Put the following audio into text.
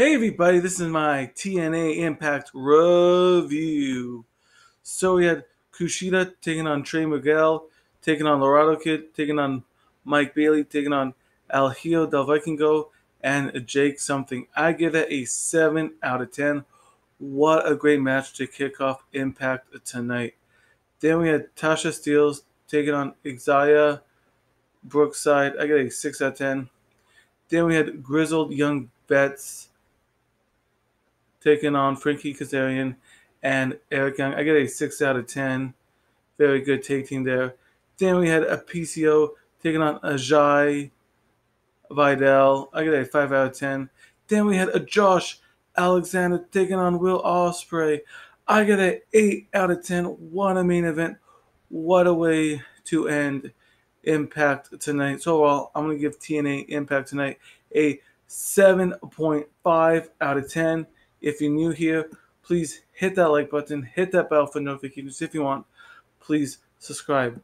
Hey everybody, this is my TNA Impact review. So we had Kushida taking on Trey Miguel, taking on Laredo Kid, taking on Mike Bailey, taking on El Hijo del Vikingo, and Jake something. I give it a 7 out of 10. What a great match to kick off Impact tonight. Then we had Tasha Steelz taking on Xia Brookside. I get a 6 out of 10. Then we had Grizzled Young Vets taking on Frankie Kazarian and Eric Young. I get a 6 out of 10. Very good tag team there. Then we had a PCO taking on Ajay Vidal. I get a 5 out of 10. Then we had a Josh Alexander taking on Will Ospreay. I get an 8 out of 10. What a main event. What a way to end Impact tonight. So overall, I'm going to give TNA Impact tonight a 7.5 out of 10. If you're new here, please hit that like button, hit that bell for notifications. If you want, please subscribe.